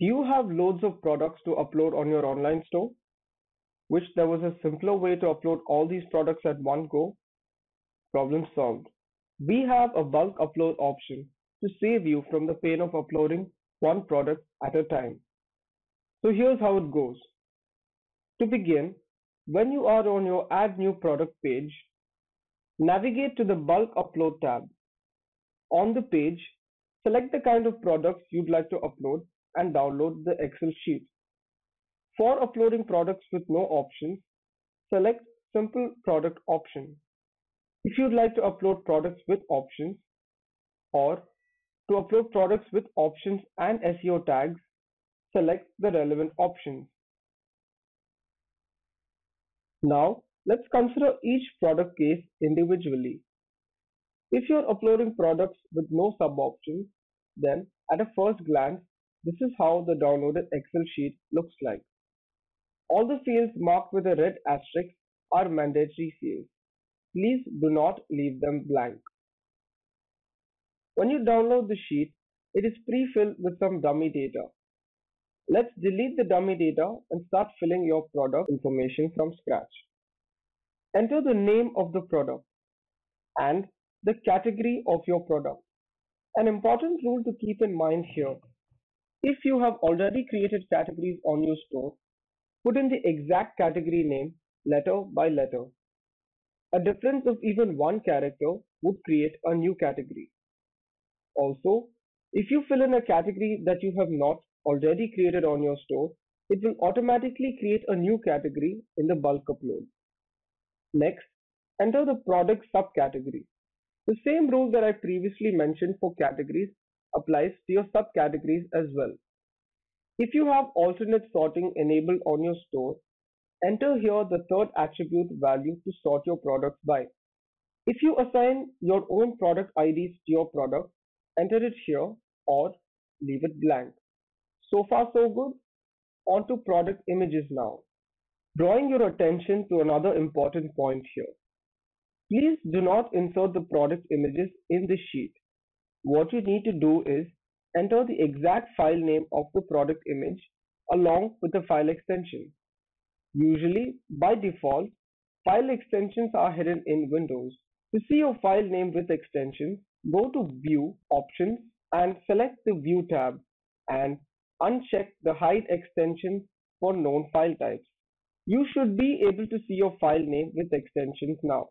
Do you have loads of products to upload on your online store? Wish there was a simpler way to upload all these products at one go? Problem solved. We have a bulk upload option to save you from the pain of uploading one product at a time. So here's how it goes. To begin, when you are on your Add New Product page, navigate to the Bulk Upload tab. On the page, select the kind of products you'd like to upload and download the Excel sheet. For uploading products with no options, select Simple Product option. If you'd like to upload products with options or to upload products with options and SEO tags, select the relevant options. Now let's consider each product case individually. If you're uploading products with no sub-options, then at a first glance, this is how the downloaded Excel sheet looks like. All the fields marked with a red asterisk are mandatory fields. Please do not leave them blank. When you download the sheet, it is pre-filled with some dummy data. Let's delete the dummy data and start filling your product information from scratch. Enter the name of the product and the category of your product. An important rule to keep in mind here. If you have already created categories on your store, put in the exact category name letter by letter. A difference of even one character would create a new category. Also, if you fill in a category that you have not already created on your store, it will automatically create a new category in the bulk upload. Next, enter the product subcategory. The same rule that I previously mentioned for categories applies to your subcategories as well. If you have alternate sorting enabled on your store, enter here the third attribute value to sort your products by. If you assign your own product IDs to your product, enter it here or leave it blank. So far so good. On to product images now. Drawing your attention to another important point here. Please do not insert the product images in this sheet. What you need to do is enter the exact file name of the product image along with the file extension. Usually, by default, file extensions are hidden in Windows. To see your file name with extensions, go to View Options and select the View tab and uncheck the Hide extensions for known file types. You should be able to see your file name with extensions now.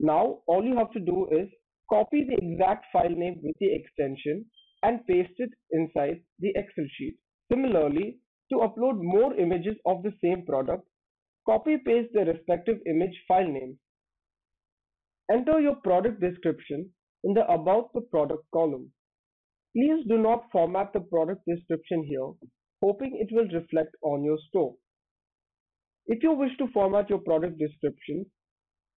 Now all you have to do is copy the exact file name with the extension and paste it inside the Excel sheet. Similarly, to upload more images of the same product, copy paste the respective image file name. Enter your product description in the About the Product column. Please do not format the product description here, hoping it will reflect on your store. If you wish to format your product description,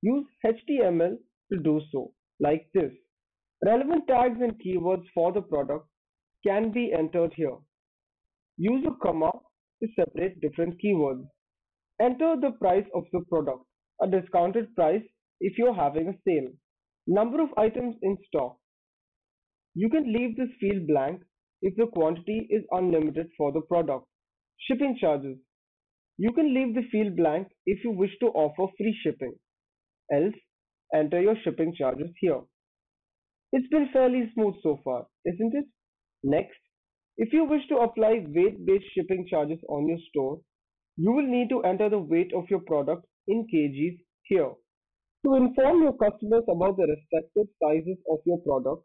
use HTML to do so, like this. Relevant tags and keywords for the product can be entered here. Use a comma to separate different keywords. Enter the price of the product, a discounted price if you're having a sale. Number of items in stock. You can leave this field blank if the quantity is unlimited for the product. Shipping charges. You can leave the field blank if you wish to offer free shipping. Else, enter your shipping charges here. It's been fairly smooth so far, isn't it? Next, if you wish to apply weight-based shipping charges on your store, you will need to enter the weight of your product in kgs here. To inform your customers about the respective sizes of your product,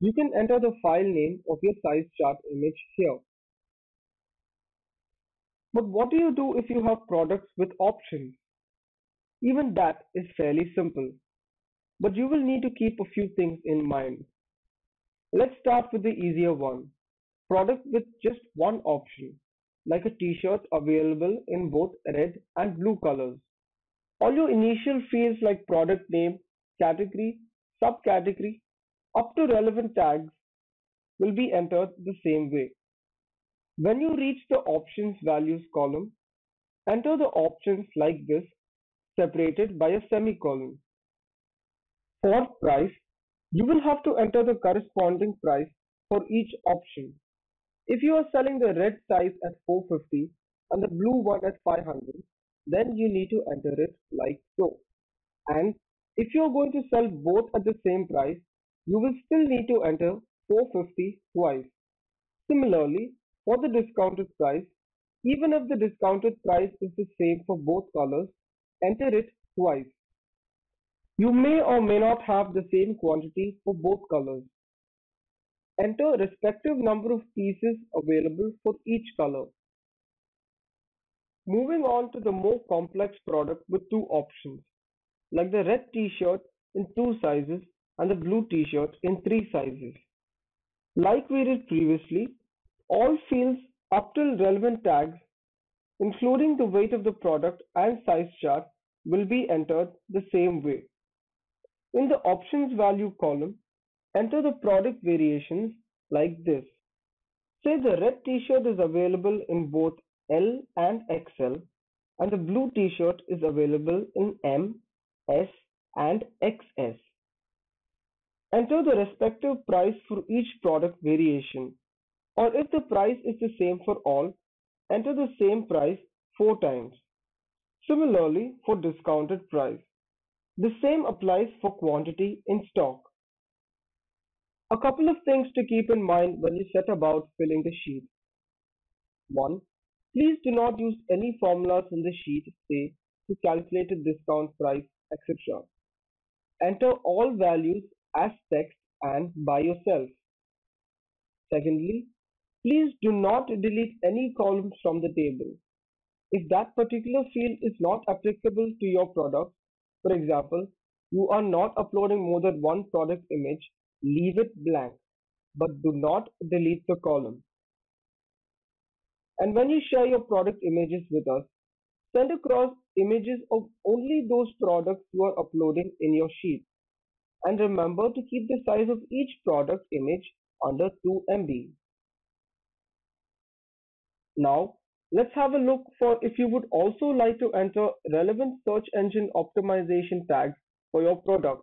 you can enter the file name of your size chart image here. But what do you do if you have products with options? Even that is fairly simple. But you will need to keep a few things in mind. Let's start with the easier one. Product with just one option, like a t-shirt available in both red and blue colors. All your initial fields like product name, category, subcategory, up to relevant tags will be entered the same way. When you reach the options values column, enter the options like this separated by a semicolon. For price, you will have to enter the corresponding price for each option. If you are selling the red size at 450 and the blue one at 500, then you need to enter it like so. And if you are going to sell both at the same price, you will still need to enter 450 twice. Similarly, for the discounted price, even if the discounted price is the same for both colors, enter it twice. You may or may not have the same quantity for both colors. Enter respective number of pieces available for each color. Moving on to the more complex product with two options, like the red t-shirt in two sizes and the blue t-shirt in three sizes. Like we did previously, all fields up till relevant tags, including the weight of the product and size chart, will be entered the same way. In the options value column, enter the product variations like this. Say the red t-shirt is available in both L and XL and the blue t-shirt is available in M, S and XS. Enter the respective price for each product variation or if the price is the same for all, enter the same price four times. Similarly for discounted price. The same applies for quantity in stock. A couple of things to keep in mind when you set about filling the sheet. 1. Please do not use any formulas in the sheet, say, to calculate a discount price, etc. Enter all values as text and by yourself. Secondly, please do not delete any columns from the table. If that particular field is not applicable to your product, for example, you are not uploading more than one product image, leave it blank, but do not delete the column. And when you share your product images with us, send across images of only those products you are uploading in your sheet and remember to keep the size of each product image under 2 MB. Now let's have a look for if you would also like to enter relevant search engine optimization tags for your product.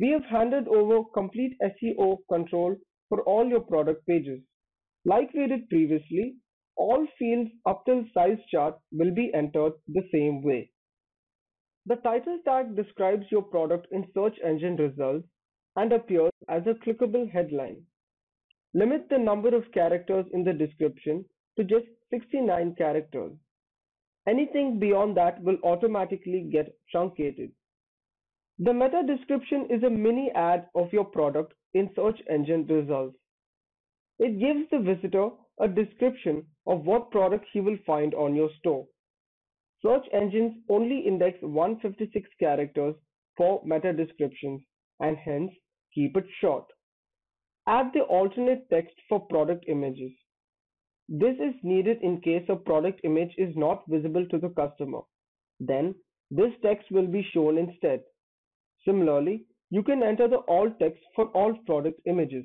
We have handed over complete SEO control for all your product pages. Like we did previously, all fields up till size chart will be entered the same way. The title tag describes your product in search engine results and appears as a clickable headline. Limit the number of characters in the description to just 69 characters. Anything beyond that will automatically get truncated. The meta description is a mini ad of your product in search engine results. It gives the visitor a description of what product he will find on your store. Search engines only index 156 characters for meta descriptions and hence keep it short. Add the alternate text for product images. This is needed in case a product image is not visible to the customer. Then this text will be shown instead. Similarly, you can enter the alt text for all product images.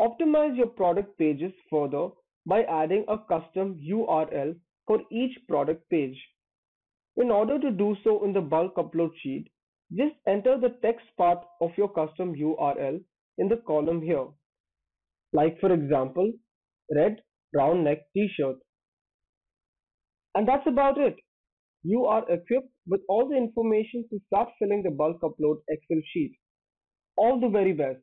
Optimize your product pages further by adding a custom URL for each product page. In order to do so in the bulk upload sheet, just enter the text part of your custom URL in the column here. Like for example, red round neck t-shirt. And that's about it. You are equipped with all the information to start filling the bulk upload Excel sheet. All the very best.